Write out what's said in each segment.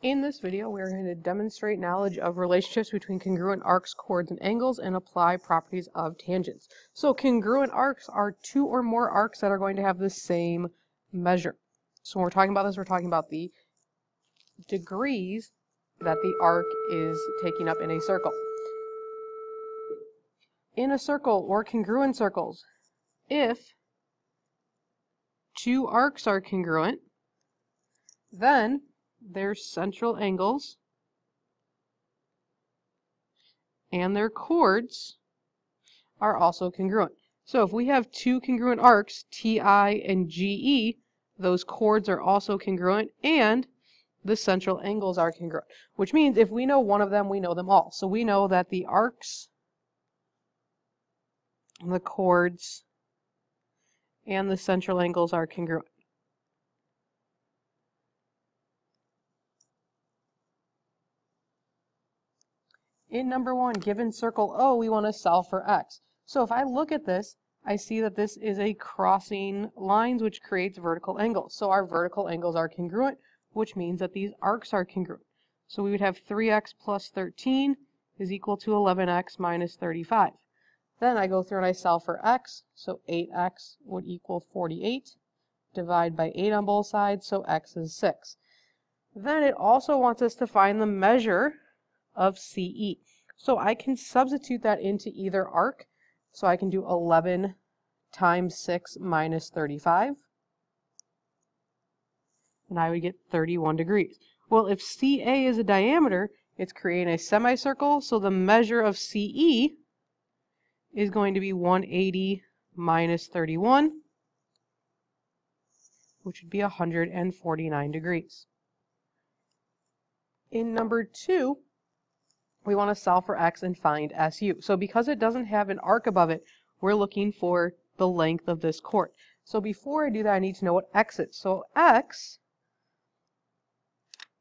In this video, we're going to demonstrate knowledge of relationships between congruent arcs, chords, and angles and apply properties of tangents. So congruent arcs are two or more arcs that are going to have the same measure. So when we're talking about this, we're talking about the degrees that the arc is taking up in a circle. In a circle or congruent circles, if two arcs are congruent, then their central angles and their chords are also congruent. So if we have two congruent arcs, TI and GE, those chords are also congruent and the central angles are congruent, which means if we know one of them, we know them all. So we know that the arcs, the chords, and the central angles are congruent. In number one, given circle O, we want to solve for x. So if I look at this, I see that this is a crossing lines which creates vertical angles. So our vertical angles are congruent, which means that these arcs are congruent. So we would have 3x plus 13 is equal to 11x minus 35. Then I go through and I solve for x, so 8x would equal 48. Divide by 8 on both sides, so x is 6. Then it also wants us to find the measure of CE. So I can substitute that into either arc. So I can do 11 times 6 minus 35. And I would get 31 degrees. Well, if CA is a diameter, it's creating a semicircle, so the measure of CE is going to be 180 minus 31, which would be 149 degrees. In number two, we want to solve for x and find SU. So because it doesn't have an arc above it, we're looking for the length of this chord. So before I do that, I need to know what x is. So x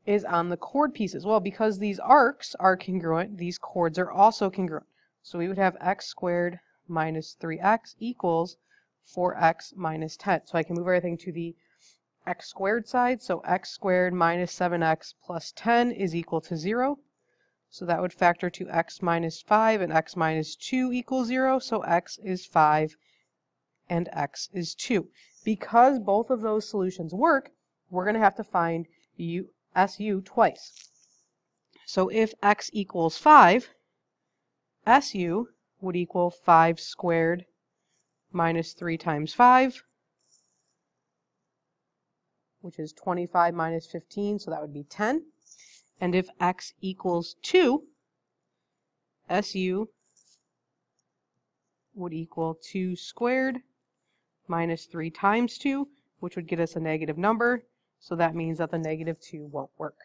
is on the chord pieces. Well, because these arcs are congruent, these chords are also congruent. So we would have x squared minus 3x equals 4x minus 10. So I can move everything to the x squared side. So x squared minus 7x plus 10 is equal to 0. So that would factor to x minus 5 and x minus 2 equals 0. So x is 5 and x is 2. Because both of those solutions work, we're going to have to find u, SU twice. So if x equals 5, SU would equal 5 squared minus 3 times 5, which is 25 minus 15, so that would be 10. And if x equals 2, SU would equal 2 squared minus 3 times 2, which would get us a negative number. So that means that the negative 2 won't work.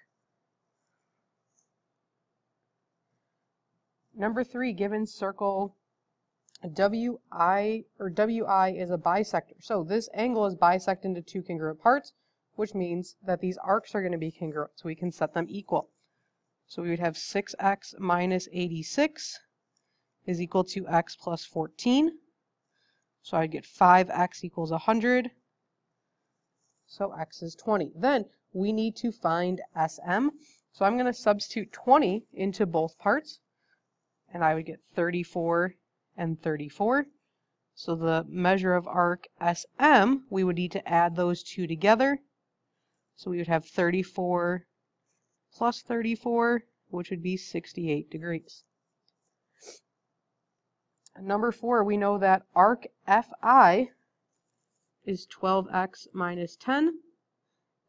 Number 3, given circle WI or WI is a bisector. So this angle is bisected into two congruent parts which means that these arcs are going to be congruent, so we can set them equal. So we would have 6x minus 86 is equal to x plus 14. So I'd get 5x equals 100. So x is 20. Then we need to find SM. So I'm going to substitute 20 into both parts. And I would get 34 and 34. So the measure of arc SM, we would need to add those two together. So we would have 34 plus 34, which would be 68 degrees. Number four, we know that arc FI is 12x minus 10,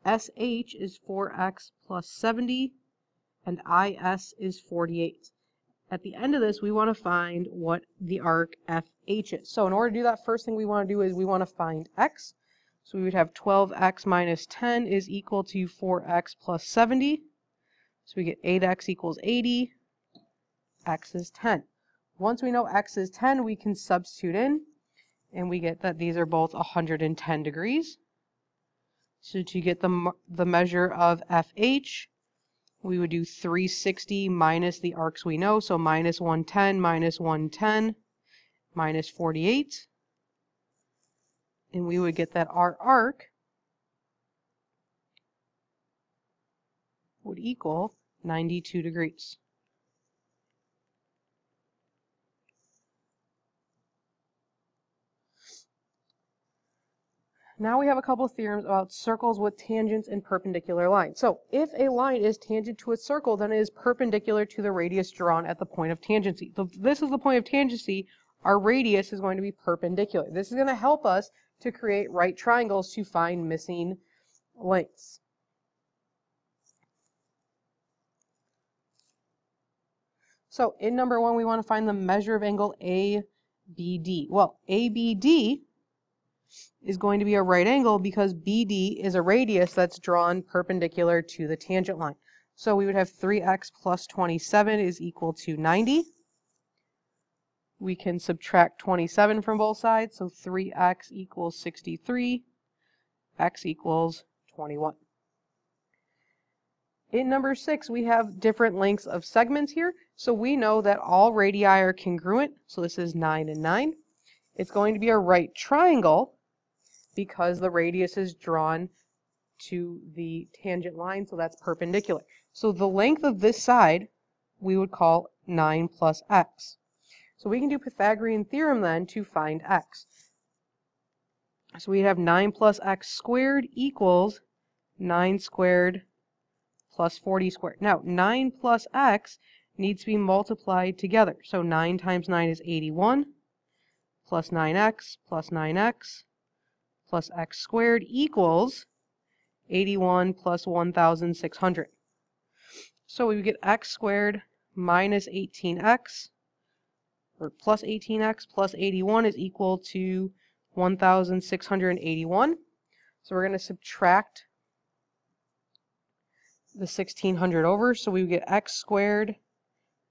SH is 4x plus 70, and IS is 48. At the end of this, we want to find what the arc FH is. So in order to do that, first thing we want to do is we want to find x. So we would have 12x minus 10 is equal to 4x plus 70. So we get 8x equals 80. x is 10. Once we know x is 10, we can substitute in, and we get that these are both 110 degrees. So to get the, the measure of FH, we would do 360 minus the arcs we know, so minus 110 minus 110 minus 48 and we would get that our arc would equal 92 degrees. Now we have a couple of theorems about circles with tangents and perpendicular lines. So if a line is tangent to a circle, then it is perpendicular to the radius drawn at the point of tangency. So this is the point of tangency, our radius is going to be perpendicular. This is going to help us to create right triangles to find missing lengths. So in number one, we want to find the measure of angle ABD. Well, ABD is going to be a right angle because BD is a radius that's drawn perpendicular to the tangent line. So we would have 3x plus 27 is equal to 90. We can subtract 27 from both sides, so 3x equals 63, x equals 21. In number six, we have different lengths of segments here. So we know that all radii are congruent. So this is 9 and 9. It's going to be a right triangle because the radius is drawn to the tangent line, so that's perpendicular. So the length of this side we would call 9 plus x. So we can do Pythagorean theorem then to find x. So we have 9 plus x squared equals 9 squared plus 40 squared. Now, 9 plus x needs to be multiplied together. So 9 times 9 is 81, plus 9x, plus 9x, plus x squared equals 81 plus 1,600. So we get x squared minus 18x, or plus 18x plus 81 is equal to 1,681. So we're going to subtract the 1600 over, so we get x squared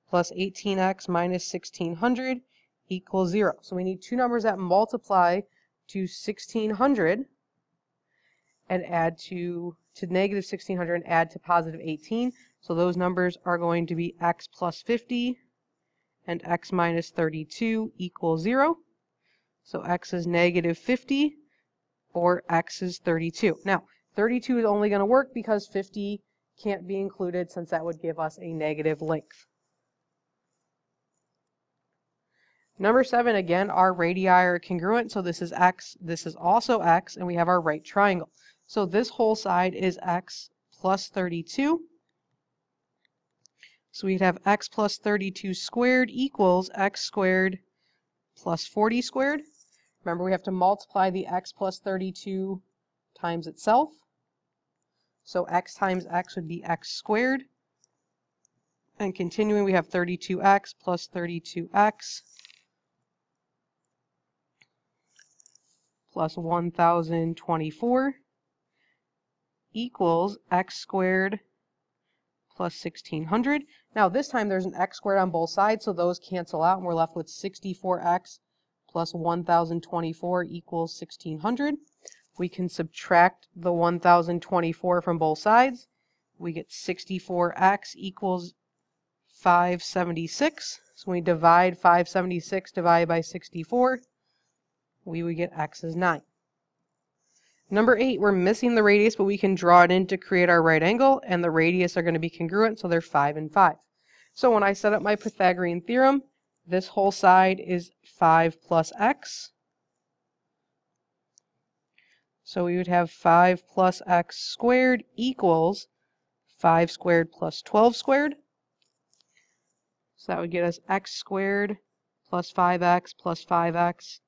plus 18x minus 1600 equals 0. So we need two numbers that multiply to 1600 and add to, to negative 1600 and add to positive 18. So those numbers are going to be x plus 50 and x minus 32 equals 0. So x is negative 50 or x is 32. Now, 32 is only going to work because 50 can't be included since that would give us a negative length. Number seven, again, our radii are congruent. So this is x, this is also x, and we have our right triangle. So this whole side is x plus 32. So we'd have x plus 32 squared equals x squared plus 40 squared. Remember, we have to multiply the x plus 32 times itself. So x times x would be x squared. And continuing, we have 32x plus 32x plus 1024 equals x squared plus 1600. Now this time there's an x squared on both sides, so those cancel out and we're left with 64x plus 1024 equals 1600. We can subtract the 1024 from both sides. We get 64x equals 576. So when we divide 576 divided by 64, we would get x is 9. Number 8, we're missing the radius, but we can draw it in to create our right angle, and the radius are going to be congruent, so they're 5 and 5. So when I set up my Pythagorean theorem, this whole side is 5 plus x. So we would have 5 plus x squared equals 5 squared plus 12 squared. So that would get us x squared plus 5x plus 5x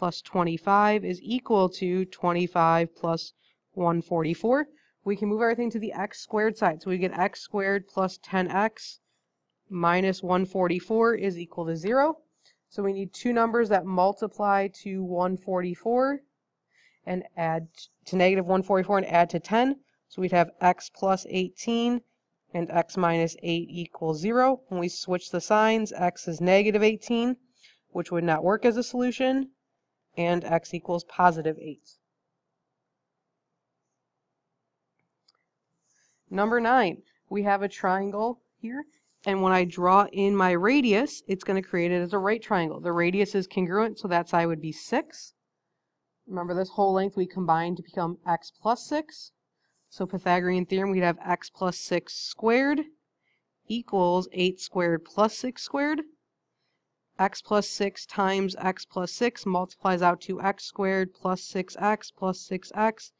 plus 25 is equal to 25 plus 144. We can move everything to the x squared side. So we get x squared plus 10x minus 144 is equal to 0. So we need two numbers that multiply to 144 and add to negative 144 and add to 10. So we'd have x plus 18 and x minus 8 equals 0. When we switch the signs, x is negative 18, which would not work as a solution and x equals positive 8. Number 9, we have a triangle here, and when I draw in my radius, it's going to create it as a right triangle. The radius is congruent, so that side would be 6. Remember this whole length we combined to become x plus 6. So Pythagorean theorem, we'd have x plus 6 squared equals 8 squared plus 6 squared. X plus 6 times x plus 6 multiplies out to x squared plus 6x plus 6x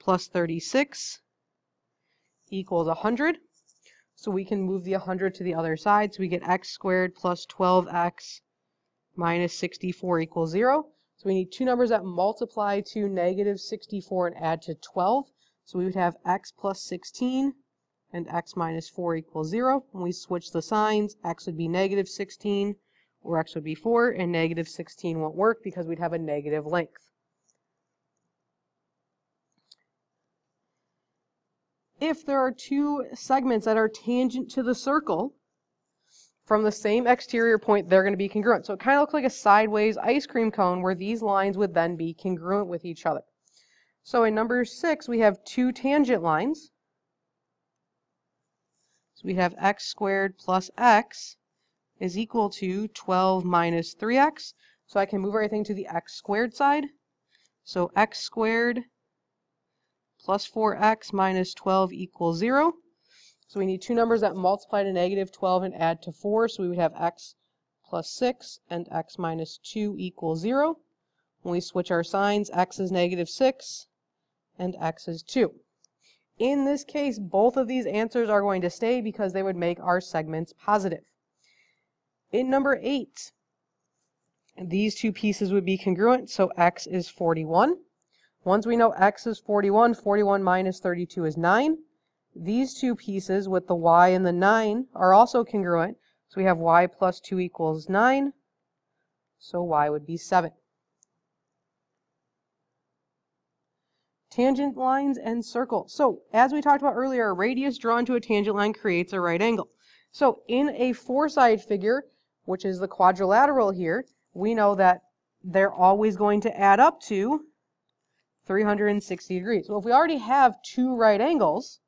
plus 36 equals 100. So we can move the 100 to the other side. So we get x squared plus 12x minus 64 equals 0. So we need two numbers that multiply to negative 64 and add to 12. So we would have x plus 16 and x minus 4 equals 0. When we switch the signs, x would be negative 16 or x would be 4, and negative 16 won't work because we'd have a negative length. if there are two segments that are tangent to the circle from the same exterior point, they're going to be congruent. So it kind of looks like a sideways ice cream cone where these lines would then be congruent with each other. So in number six, we have two tangent lines. So we have x squared plus x is equal to 12 minus 3x. So I can move everything to the x squared side. So x squared plus 4x minus 12 equals 0. So we need two numbers that multiply to negative 12 and add to 4. So we would have x plus 6 and x minus 2 equals 0. When we switch our signs, x is negative 6 and x is 2. In this case, both of these answers are going to stay because they would make our segments positive. In number 8, these two pieces would be congruent, so x is 41. Once we know x is 41, 41 minus 32 is 9. These two pieces with the y and the 9 are also congruent. So we have y plus 2 equals 9. So y would be 7. Tangent lines and circles. So as we talked about earlier, a radius drawn to a tangent line creates a right angle. So in a four-sided figure, which is the quadrilateral here, we know that they're always going to add up to 360 degrees. Well, if we already have two right angles,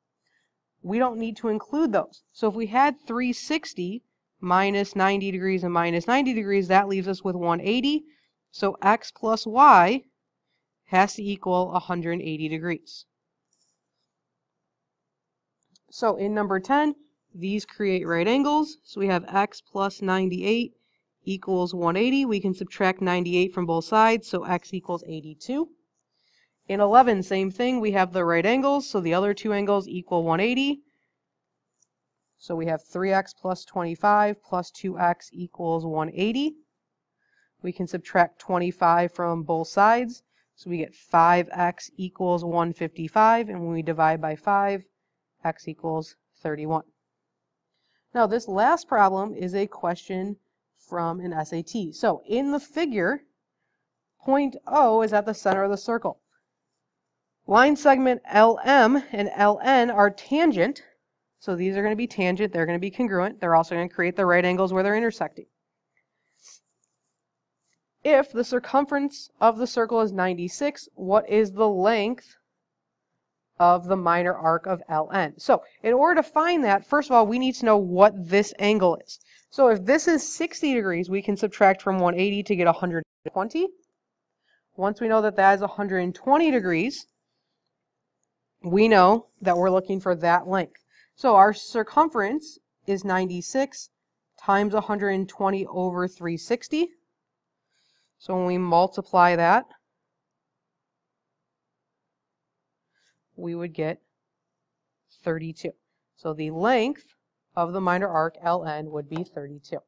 we don't need to include those. So if we had 360 minus 90 degrees and minus 90 degrees, that leaves us with 180. So x plus y has to equal 180 degrees. So in number 10, these create right angles. So we have x plus 98 equals 180. We can subtract 98 from both sides, so x equals 82. In 11, same thing, we have the right angles, so the other two angles equal 180. So we have 3x plus 25 plus 2x equals 180. We can subtract 25 from both sides, so we get 5x equals 155, and when we divide by 5, x equals 31. Now this last problem is a question from an SAT. So in the figure, point O is at the center of the circle. Line segment LM and LN are tangent. So these are going to be tangent. They're going to be congruent. They're also going to create the right angles where they're intersecting. If the circumference of the circle is 96, what is the length of the minor arc of LN? So in order to find that, first of all, we need to know what this angle is. So if this is 60 degrees, we can subtract from 180 to get 120. Once we know that that is 120 degrees, we know that we're looking for that length. So our circumference is 96 times 120 over 360. So when we multiply that, we would get 32. So the length of the minor arc LN would be 32.